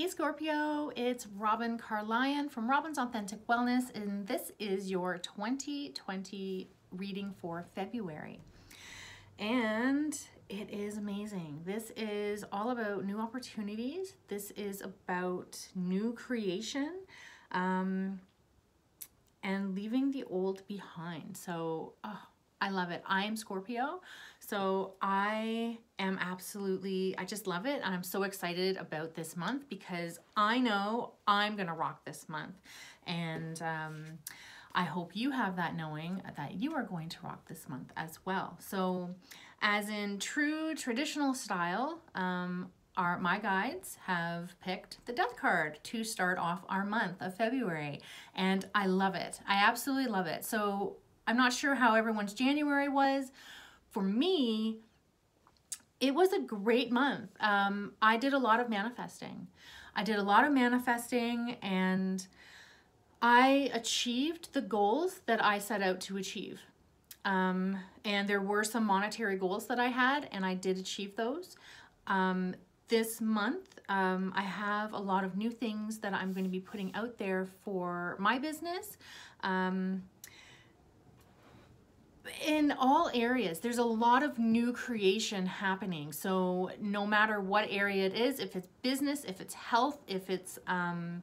Hey Scorpio, it's Robin Carlion from Robin's Authentic Wellness, and this is your 2020 reading for February. And it is amazing. This is all about new opportunities. This is about new creation um, and leaving the old behind. So, oh, I love it. I am Scorpio, so I am absolutely, I just love it. And I'm so excited about this month because I know I'm going to rock this month. And um, I hope you have that knowing that you are going to rock this month as well. So, as in true traditional style, um, our, my guides have picked the death card to start off our month of February. And I love it. I absolutely love it. So I'm not sure how everyone's January was. For me, it was a great month. Um, I did a lot of manifesting. I did a lot of manifesting and I achieved the goals that I set out to achieve. Um, and there were some monetary goals that I had and I did achieve those. Um, this month, um, I have a lot of new things that I'm going to be putting out there for my business. Um, in all areas there's a lot of new creation happening. So no matter what area it is if it's business if it's health if it's um,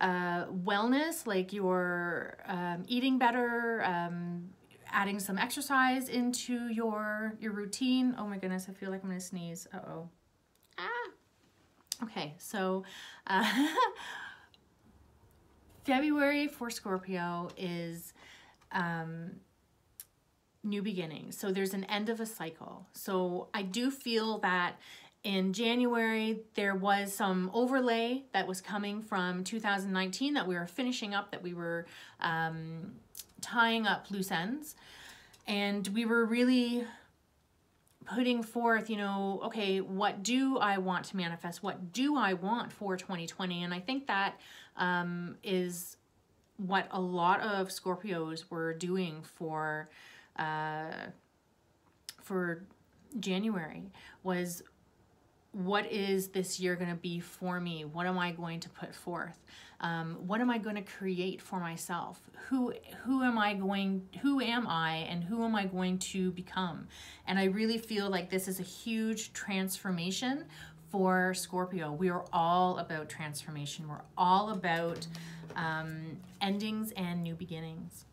uh, wellness like you're um, eating better um, adding some exercise into your your routine. Oh my goodness i feel like i'm gonna sneeze. Uh-oh. Ah. Okay so uh, february for scorpio is um, new beginnings. So there's an end of a cycle. So I do feel that in January, there was some overlay that was coming from 2019 that we were finishing up, that we were um, tying up loose ends. And we were really putting forth, you know, okay, what do I want to manifest? What do I want for 2020? And I think that um, is what a lot of Scorpios were doing for uh, for January was what is this year going to be for me? What am I going to put forth? Um, what am I going to create for myself? Who who am I going? Who am I, and who am I going to become? And I really feel like this is a huge transformation for Scorpio. We are all about transformation. We're all about um, endings and new beginnings.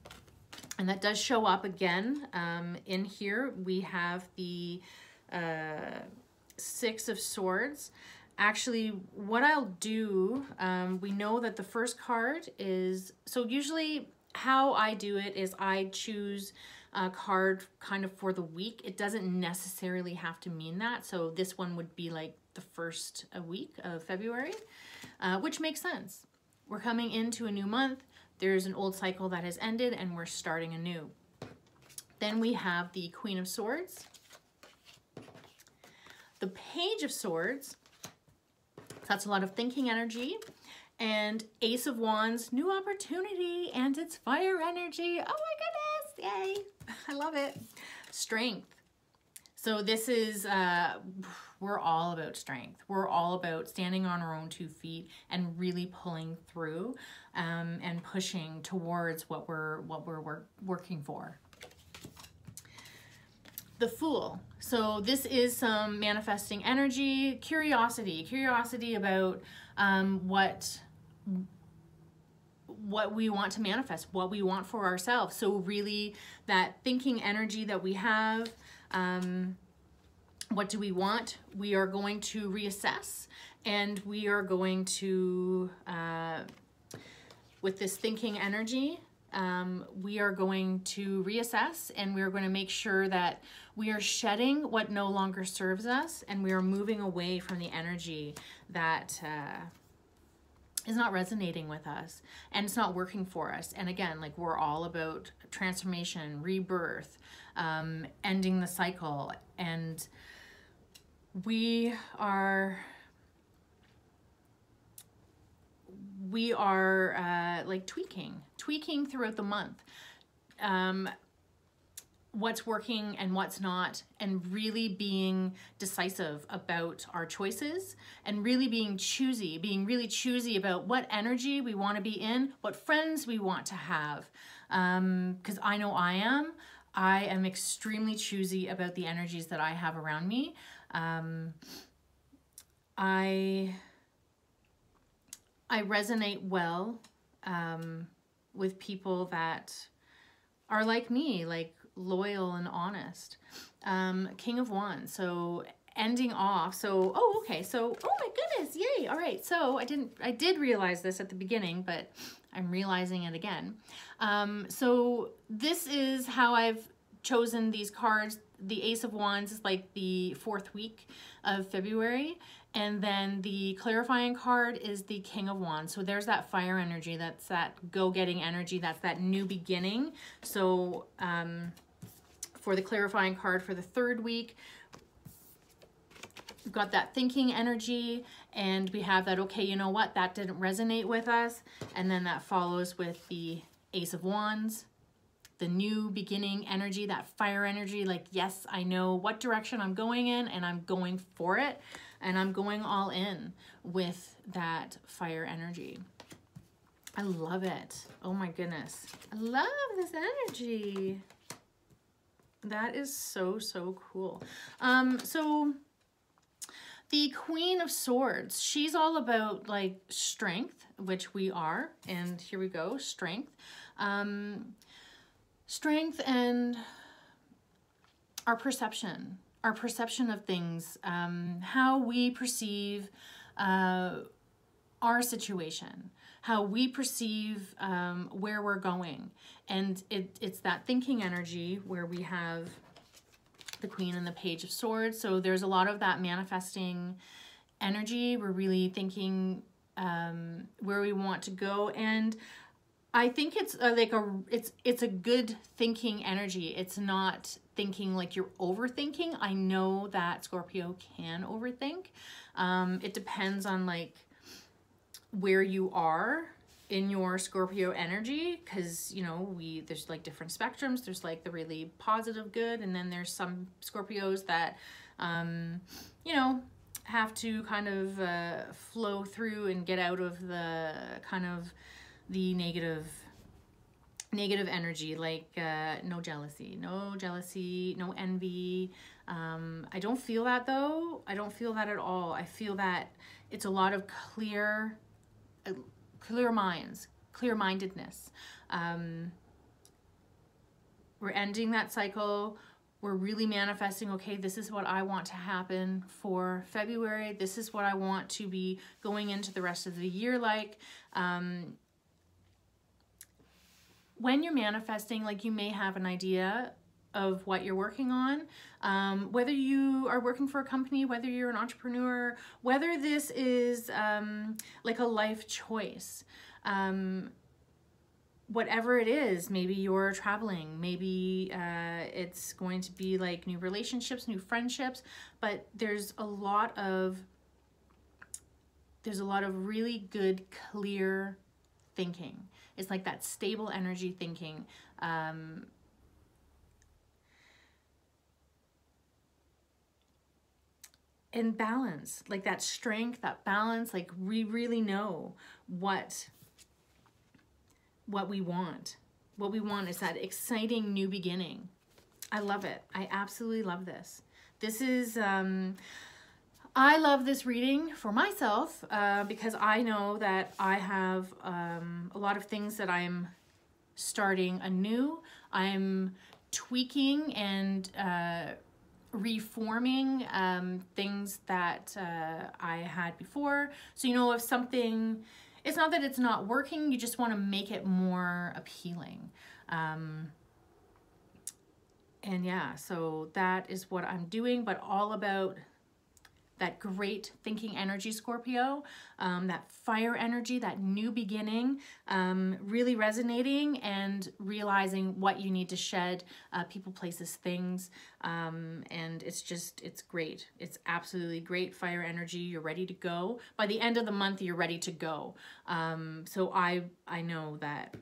And that does show up again um, in here. We have the uh, Six of Swords. Actually, what I'll do, um, we know that the first card is, so usually how I do it is I choose a card kind of for the week. It doesn't necessarily have to mean that. So this one would be like the first a week of February, uh, which makes sense. We're coming into a new month. There's an old cycle that has ended and we're starting anew. Then we have the Queen of Swords, the Page of Swords, that's a lot of thinking energy, and Ace of Wands, new opportunity, and it's fire energy. Oh my goodness, yay, I love it. Strength. So this is, uh, we're all about strength. We're all about standing on our own two feet and really pulling through um, and pushing towards what we're what we're work, working for. The Fool. So this is some manifesting energy, curiosity, curiosity about um, what what we want to manifest, what we want for ourselves. So really that thinking energy that we have, um, what do we want? We are going to reassess and we are going to uh, with this thinking energy, um, we are going to reassess and we are going to make sure that we are shedding what no longer serves us and we are moving away from the energy that uh, is not resonating with us and it's not working for us. And again, like we're all about transformation, rebirth, um, ending the cycle. And we are we are uh, like tweaking, tweaking throughout the month. Um, what's working and what's not and really being decisive about our choices and really being choosy being really choosy about what energy we want to be in what friends we want to have. Because um, i know i am. I am extremely choosy about the energies that i have around me. Um, i i resonate well um, with people that are like me like loyal and honest. Um, King of Wands. So ending off. So, oh, okay. So, oh my goodness. Yay. All right. So I didn't, I did realize this at the beginning, but I'm realizing it again. Um, so this is how I've chosen these cards. The Ace of Wands is like the fourth week of February. And then the clarifying card is the King of Wands. So there's that fire energy. That's that go-getting energy. That's that new beginning. So, um, for the clarifying card for the third week. We've got that thinking energy and we have that, okay, you know what, that didn't resonate with us. And then that follows with the Ace of Wands, the new beginning energy, that fire energy, like, yes, I know what direction I'm going in and I'm going for it. And I'm going all in with that fire energy. I love it. Oh my goodness. I love this energy. That is so, so cool. Um, so the Queen of Swords, she's all about like strength, which we are. And here we go, strength. Um, strength and our perception, our perception of things, um, how we perceive uh, our situation, how we perceive um, where we're going. And it, it's that thinking energy where we have the Queen and the Page of Swords. So there's a lot of that manifesting energy. We're really thinking um, where we want to go. And I think it's like a it's it's a good thinking energy. It's not thinking like you're overthinking. I know that Scorpio can overthink. Um, it depends on like where you are in your Scorpio energy because you know we there's like different spectrums. There's like the really positive good and then there's some Scorpios that um you know have to kind of uh, flow through and get out of the kind of the negative negative energy like uh, no jealousy no jealousy no envy. Um, I don't feel that though. I don't feel that at all. I feel that it's a lot of clear clear minds, clear mindedness. Um, we're ending that cycle. We're really manifesting, okay, this is what I want to happen for February. This is what I want to be going into the rest of the year like. Um, when you're manifesting, like you may have an idea of what you're working on, um, whether you are working for a company, whether you're an entrepreneur, whether this is um, like a life choice. Um, whatever it is, maybe you're traveling, maybe uh, it's going to be like new relationships, new friendships, but there's a lot of there's a lot of really good, clear thinking. It's like that stable energy thinking. Um, in balance, like that strength, that balance, like we really know what what we want. What we want is that exciting new beginning. I love it. I absolutely love this. This is, um, I love this reading for myself uh, because I know that I have um, a lot of things that I'm starting anew. I'm tweaking and uh, reforming um, things that uh, I had before. So, you know, if something, it's not that it's not working, you just want to make it more appealing. Um, and yeah, so that is what I'm doing, but all about that great thinking energy, Scorpio, um, that fire energy, that new beginning, um, really resonating and realizing what you need to shed, uh, people, places, things. Um, and it's just, it's great. It's absolutely great fire energy. You're ready to go. By the end of the month, you're ready to go. Um, so I, I know that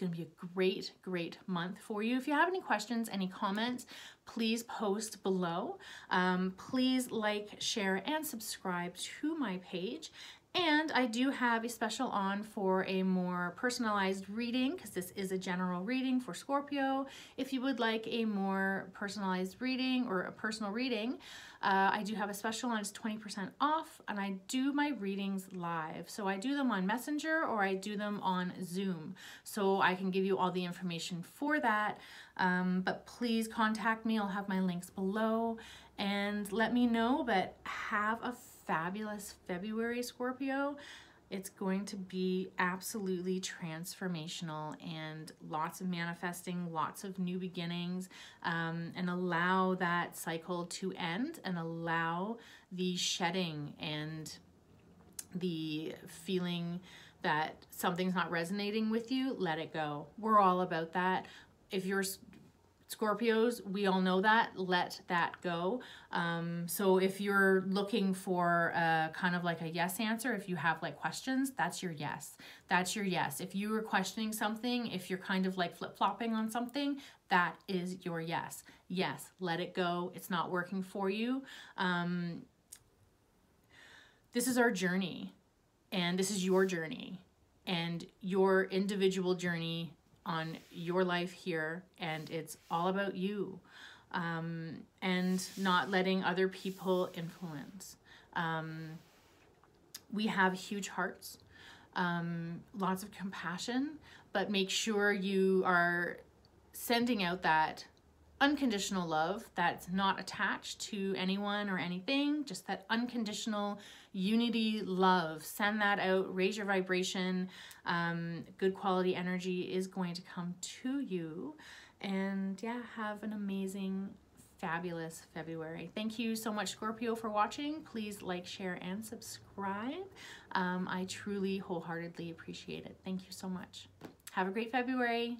going to be a great, great month for you. If you have any questions, any comments, please post below. Um, please like, share, and subscribe to my page. And I do have a special on for a more personalized reading because this is a general reading for Scorpio. If you would like a more personalized reading or a personal reading, uh, I do have a special on, it's 20% off, and I do my readings live. So I do them on Messenger or I do them on Zoom. So I can give you all the information for that. Um, but please contact me, I'll have my links below, and let me know. But have a fabulous February, Scorpio. It's going to be absolutely transformational and lots of manifesting, lots of new beginnings, um, and allow that cycle to end and allow the shedding and the feeling that something's not resonating with you, let it go. We're all about that. If you're Scorpios, we all know that. Let that go. Um, so if you're looking for a, kind of like a yes answer, if you have like questions, that's your yes. That's your yes. If you are questioning something, if you're kind of like flip flopping on something, that is your yes. Yes, let it go. It's not working for you. Um, this is our journey, and this is your journey, and your individual journey on your life here and it's all about you um, and not letting other people influence. Um, we have huge hearts, um, lots of compassion, but make sure you are sending out that unconditional love that's not attached to anyone or anything, just that unconditional unity love. Send that out, raise your vibration. Um, good quality energy is going to come to you. And yeah, have an amazing, fabulous February. Thank you so much, Scorpio, for watching. Please like, share, and subscribe. Um, I truly, wholeheartedly appreciate it. Thank you so much. Have a great February.